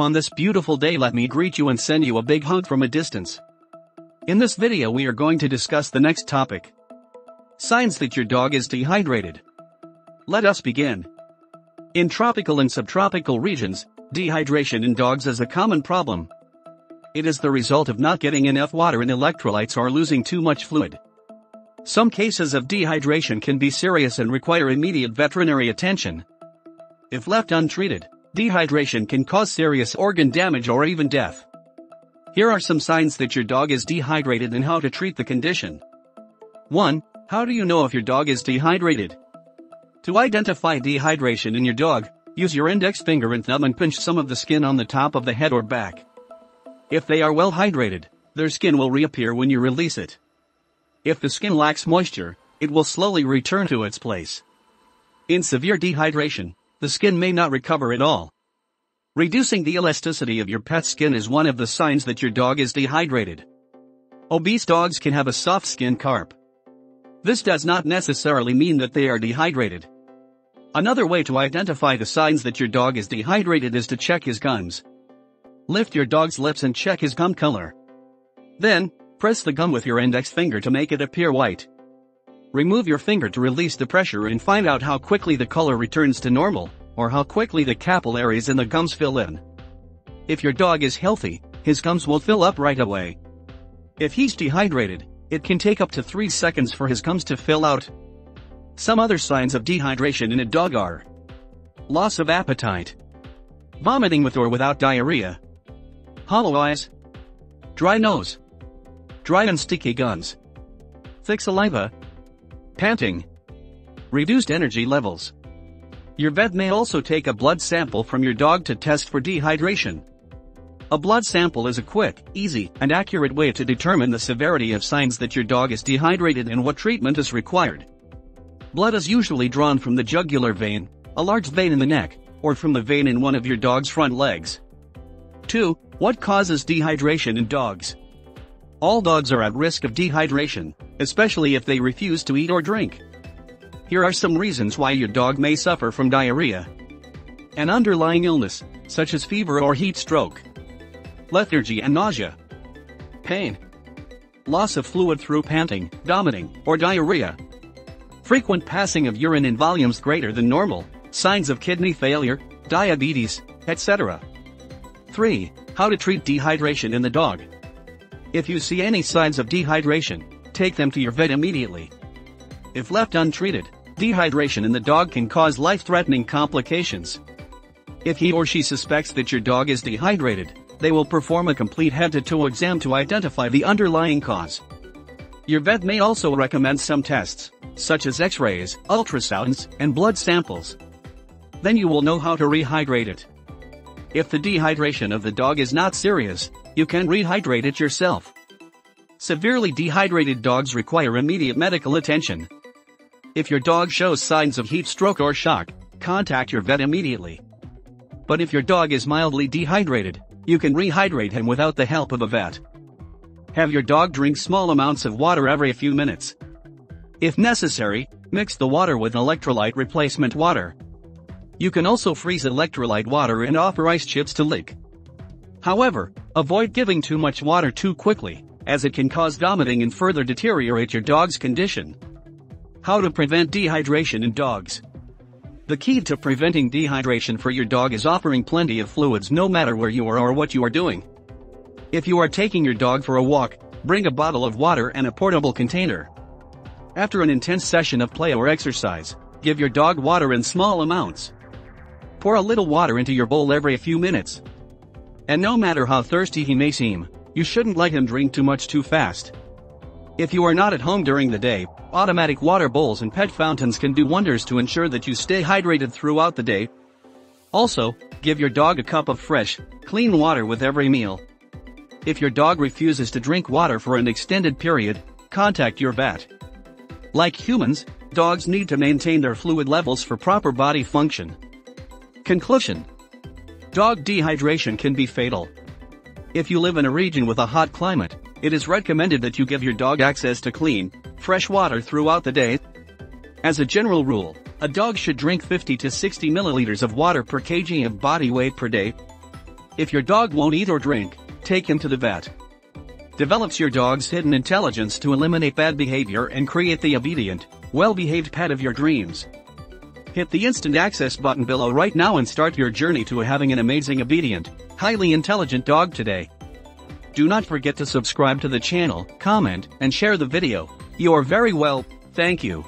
On this beautiful day let me greet you and send you a big hug from a distance. In this video we are going to discuss the next topic. Signs that your dog is dehydrated. Let us begin. In tropical and subtropical regions, dehydration in dogs is a common problem. It is the result of not getting enough water and electrolytes or losing too much fluid. Some cases of dehydration can be serious and require immediate veterinary attention. If left untreated, dehydration can cause serious organ damage or even death. Here are some signs that your dog is dehydrated and how to treat the condition. 1. How do you know if your dog is dehydrated? To identify dehydration in your dog, use your index finger and thumb and pinch some of the skin on the top of the head or back. If they are well hydrated, their skin will reappear when you release it. If the skin lacks moisture, it will slowly return to its place. In severe dehydration, the skin may not recover at all. Reducing the elasticity of your pet's skin is one of the signs that your dog is dehydrated. Obese dogs can have a soft skin carp. This does not necessarily mean that they are dehydrated. Another way to identify the signs that your dog is dehydrated is to check his gums. Lift your dog's lips and check his gum color. Then, press the gum with your index finger to make it appear white. Remove your finger to release the pressure and find out how quickly the color returns to normal, or how quickly the capillaries in the gums fill in. If your dog is healthy, his gums will fill up right away. If he's dehydrated, it can take up to 3 seconds for his gums to fill out. Some other signs of dehydration in a dog are loss of appetite, vomiting with or without diarrhea, hollow eyes, dry nose, dry and sticky gums, thick saliva, panting, reduced energy levels. Your vet may also take a blood sample from your dog to test for dehydration. A blood sample is a quick, easy, and accurate way to determine the severity of signs that your dog is dehydrated and what treatment is required. Blood is usually drawn from the jugular vein, a large vein in the neck, or from the vein in one of your dog's front legs. 2. What causes dehydration in dogs? All dogs are at risk of dehydration, especially if they refuse to eat or drink. Here are some reasons why your dog may suffer from diarrhea. An underlying illness, such as fever or heat stroke. Lethargy and nausea. Pain. Loss of fluid through panting, vomiting, or diarrhea. Frequent passing of urine in volumes greater than normal, signs of kidney failure, diabetes, etc. 3. How to treat dehydration in the dog. If you see any signs of dehydration, take them to your vet immediately. If left untreated, dehydration in the dog can cause life-threatening complications. If he or she suspects that your dog is dehydrated, they will perform a complete head-to-toe exam to identify the underlying cause. Your vet may also recommend some tests, such as x-rays, ultrasounds, and blood samples. Then you will know how to rehydrate it. If the dehydration of the dog is not serious, you can rehydrate it yourself. Severely dehydrated dogs require immediate medical attention. If your dog shows signs of heat stroke or shock, contact your vet immediately. But if your dog is mildly dehydrated, you can rehydrate him without the help of a vet. Have your dog drink small amounts of water every few minutes. If necessary, mix the water with electrolyte replacement water. You can also freeze electrolyte water and offer ice chips to lick. However, avoid giving too much water too quickly, as it can cause vomiting and further deteriorate your dog's condition. How to prevent dehydration in dogs. The key to preventing dehydration for your dog is offering plenty of fluids no matter where you are or what you are doing. If you are taking your dog for a walk, bring a bottle of water and a portable container. After an intense session of play or exercise, give your dog water in small amounts. Pour a little water into your bowl every few minutes, and no matter how thirsty he may seem, you shouldn't let him drink too much too fast. If you are not at home during the day, automatic water bowls and pet fountains can do wonders to ensure that you stay hydrated throughout the day. Also, give your dog a cup of fresh, clean water with every meal. If your dog refuses to drink water for an extended period, contact your vet. Like humans, dogs need to maintain their fluid levels for proper body function. Conclusion Dog dehydration can be fatal. If you live in a region with a hot climate, it is recommended that you give your dog access to clean, fresh water throughout the day. As a general rule, a dog should drink 50 to 60 milliliters of water per kg of body weight per day. If your dog won't eat or drink, take him to the vet. Develops your dog's hidden intelligence to eliminate bad behavior and create the obedient, well-behaved pet of your dreams. Hit the instant access button below right now and start your journey to having an amazing obedient, highly intelligent dog today. Do not forget to subscribe to the channel, comment, and share the video. You're very well, thank you.